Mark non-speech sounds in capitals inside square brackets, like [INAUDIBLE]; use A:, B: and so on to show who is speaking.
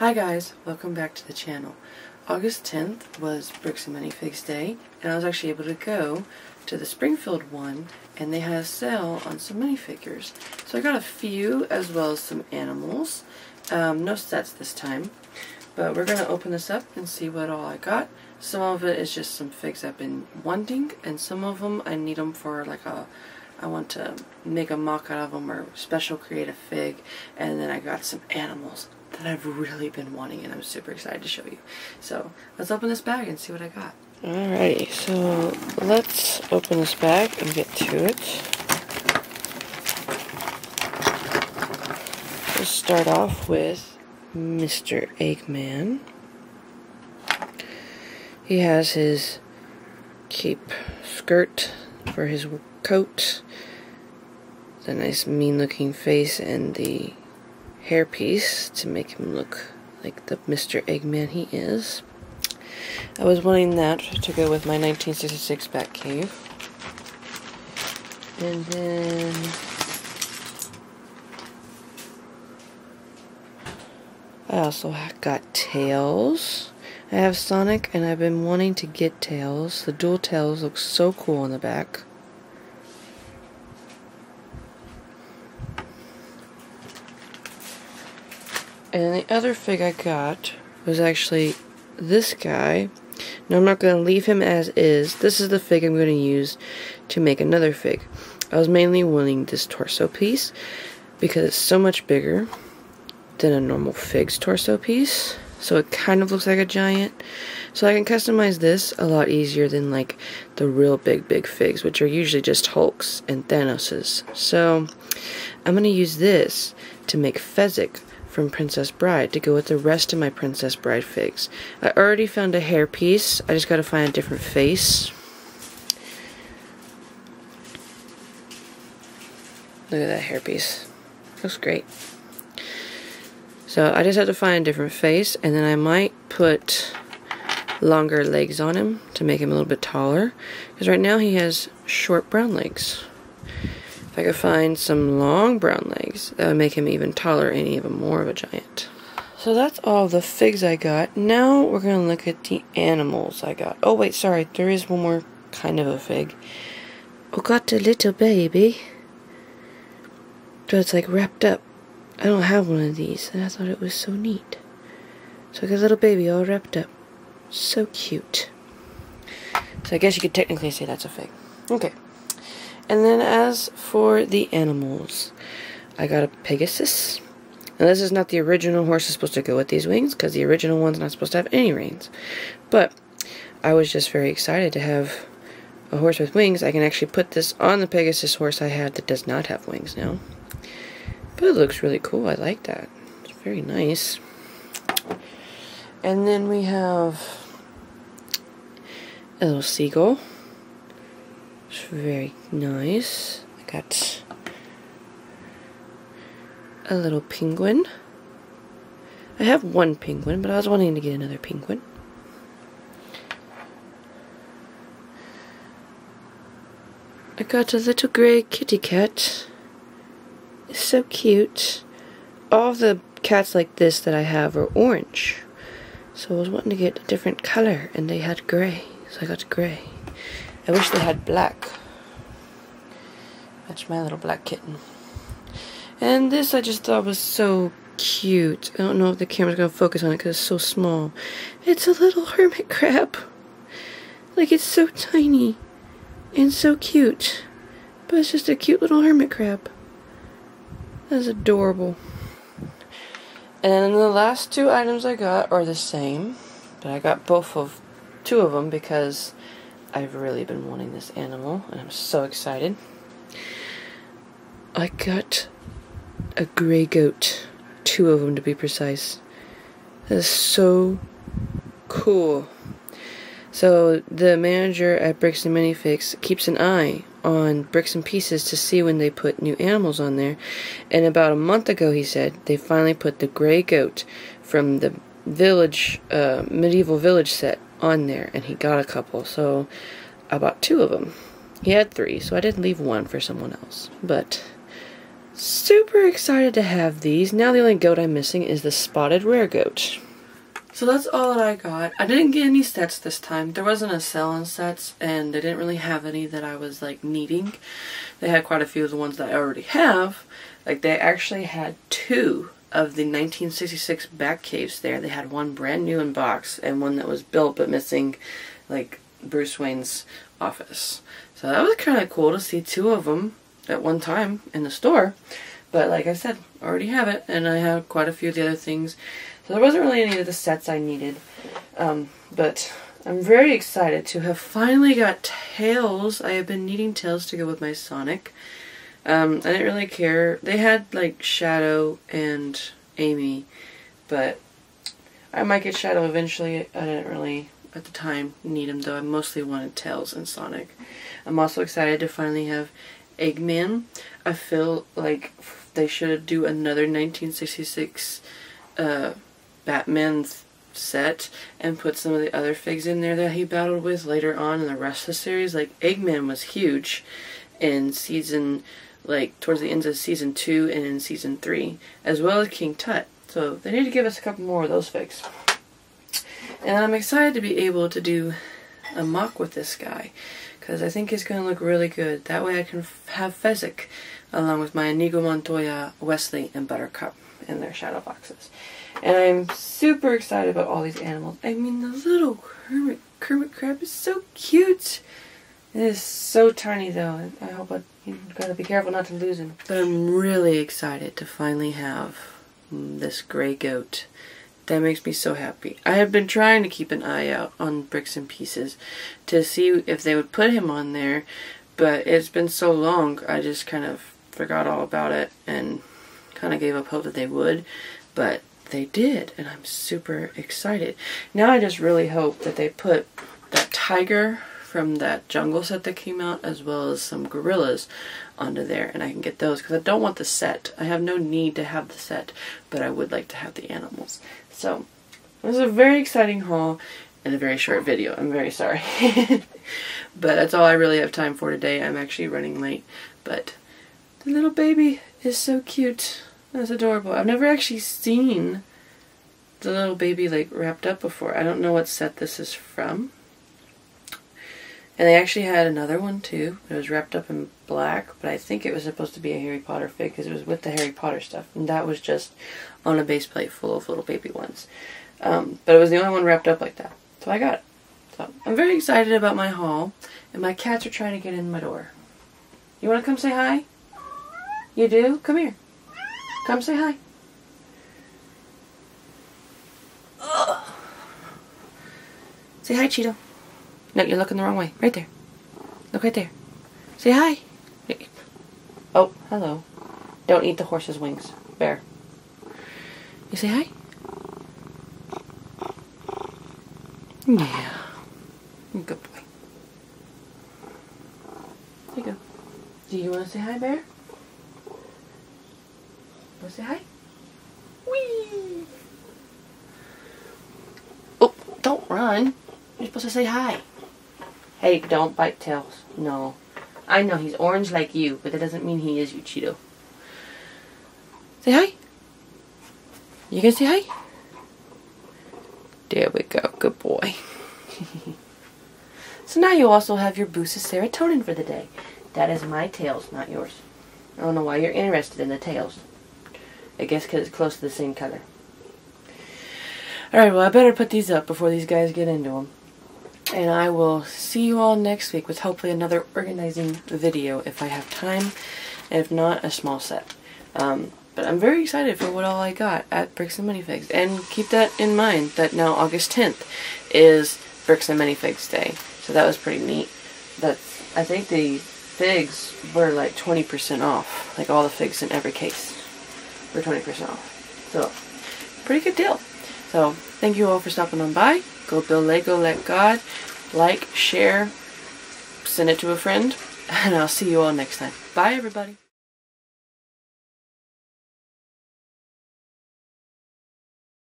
A: Hi guys, welcome back to the channel. August 10th was Bricks and Minifigs Day, and I was actually able to go to the Springfield one, and they had a sale on some minifigures. So I got a few, as well as some animals. Um, no sets this time, but we're going to open this up and see what all I got. Some of it is just some figs I've been wanting, and some of them I need them for like a I want to make a MOC out of them or special create a fig and then I got some animals that I've really been wanting and I'm super excited to show you. So let's open this bag and see what I got. Alrighty, so let's open this bag and get to it. Let's start off with Mr. Eggman. He has his cape skirt for his coat, the nice mean looking face, and the hairpiece to make him look like the Mr. Eggman he is. I was wanting that to go with my 1966 Batcave. And then... I also got Tails. I have Sonic and I've been wanting to get Tails. The dual Tails look so cool on the back. And the other fig I got was actually this guy. Now I'm not going to leave him as is. This is the fig I'm going to use to make another fig. I was mainly wanting this torso piece because it's so much bigger than a normal fig's torso piece. So it kind of looks like a giant. So I can customize this a lot easier than like the real big, big figs, which are usually just Hulks and Thanoses. So I'm going to use this to make Fezzik from Princess Bride to go with the rest of my Princess Bride figs. I already found a hair piece. I just got to find a different face. Look at that hairpiece. Looks great. So I just have to find a different face, and then I might put longer legs on him to make him a little bit taller. Because right now he has short brown legs. If I could find some long brown legs, that would make him even taller and even more of a giant. So that's all the figs I got. Now we're going to look at the animals I got. Oh wait, sorry, there is one more kind of a fig. Oh, got a little baby. But it's like wrapped up. I don't have one of these, and I thought it was so neat. So I got a little baby all wrapped up. So cute. So I guess you could technically say that's a fig. Okay. And then as for the animals, I got a Pegasus. Now this is not the original horse that's supposed to go with these wings, because the original one's not supposed to have any reins. But I was just very excited to have a horse with wings. I can actually put this on the Pegasus horse I had that does not have wings now. But it looks really cool. I like that. It's very nice. And then we have a little seagull. It's very nice. I got a little penguin. I have one penguin, but I was wanting to get another penguin. I got a little grey kitty cat. It's so cute. All the cats like this that I have are orange. So I was wanting to get a different color, and they had grey. So I got grey. I wish they had black. That's my little black kitten. And this I just thought was so cute. I don't know if the camera's going to focus on it because it's so small. It's a little hermit [LAUGHS] crab. Like, it's so tiny and so cute. But it's just a cute little hermit crab. That's adorable. And the last two items I got are the same. But I got both of two of them because I've really been wanting this animal, and I'm so excited. I got a gray goat, two of them to be precise. That is so cool. So the manager at Bricks and Minifigs keeps an eye on Bricks and Pieces to see when they put new animals on there. And about a month ago, he said they finally put the gray goat from the village, uh, medieval village set on there, and he got a couple. So I bought two of them. He had three, so I didn't leave one for someone else. But super excited to have these. Now the only goat I'm missing is the spotted rare goat. So that's all that I got. I didn't get any sets this time. There wasn't a sale on sets and they didn't really have any that I was like needing. They had quite a few of the ones that I already have. Like they actually had two of the 1966 Bat caves there. They had one brand new in box and one that was built but missing like Bruce Wayne's office. So that was kind of cool to see two of them at one time in the store. But like I said, I already have it, and I have quite a few of the other things. So there wasn't really any of the sets I needed. Um, but I'm very excited to have finally got Tails. I have been needing Tails to go with my Sonic. Um, I didn't really care. They had like Shadow and Amy, but I might get Shadow eventually. I didn't really, at the time, need him though. I mostly wanted Tails and Sonic. I'm also excited to finally have Eggman. I feel like they should do another 1966 uh, Batman set and put some of the other figs in there that he battled with later on in the rest of the series. Like Eggman was huge in season, like towards the ends of season two and in season three, as well as King Tut. So they need to give us a couple more of those figs. And I'm excited to be able to do a MOC with this guy because I think it's going to look really good. That way I can have Fezzik along with my Inigo Montoya, Westley, and Buttercup in their shadow boxes. And I'm super excited about all these animals. I mean, the little Kermit, Kermit crab is so cute. It is so tiny though. I hope I, you gotta be careful not to lose him. But I'm really excited to finally have this gray goat that makes me so happy. I have been trying to keep an eye out on Bricks and Pieces to see if they would put him on there, but it's been so long, I just kind of forgot all about it and kind of gave up hope that they would, but they did, and I'm super excited. Now I just really hope that they put that tiger from that jungle set that came out as well as some gorillas onto there and I can get those because I don't want the set. I have no need to have the set but I would like to have the animals. So it was a very exciting haul and a very short video. I'm very sorry. [LAUGHS] but that's all I really have time for today. I'm actually running late but the little baby is so cute. That's adorable. I've never actually seen the little baby like wrapped up before. I don't know what set this is from. And they actually had another one too. It was wrapped up in black, but I think it was supposed to be a Harry Potter fig because it was with the Harry Potter stuff. And that was just on a base plate full of little baby ones. Um, but it was the only one wrapped up like that. So I got it. So I'm very excited about my haul. And my cats are trying to get in my door. You want to come say hi? You do? Come here. Come say hi. Say hi, Cheeto. No, you're looking the wrong way. Right there. Look right there. Say hi. Oh, hello. Don't eat the horse's wings. Bear. You say hi? Yeah. Good boy. There you go. Do you want to say hi, Bear? Want to say hi? Whee! Oh, don't run. You're supposed to say hi. Hey, don't bite tails. No. I know he's orange like you, but that doesn't mean he is you, Cheeto. Say hi. You gonna say hi? There we go. Good boy. [LAUGHS] so now you also have your boost of serotonin for the day. That is my tails, not yours. I don't know why you're interested in the tails. I guess because it's close to the same color. Alright, well I better put these up before these guys get into them. And I will see you all next week with hopefully another organizing video if I have time. And if not, a small set. Um, but I'm very excited for what all I got at Bricks and Minifigs. And keep that in mind that now August 10th is Bricks and Minifigs Day. So that was pretty neat. That's, I think the figs were like 20% off. Like all the figs in every case were 20% off. So, pretty good deal. So, thank you all for stopping on by. Go build Lego, let God. Like, share, send it to a friend. [LAUGHS] And I'll see you all next time. Bye, everybody.